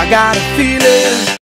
I got a feeling.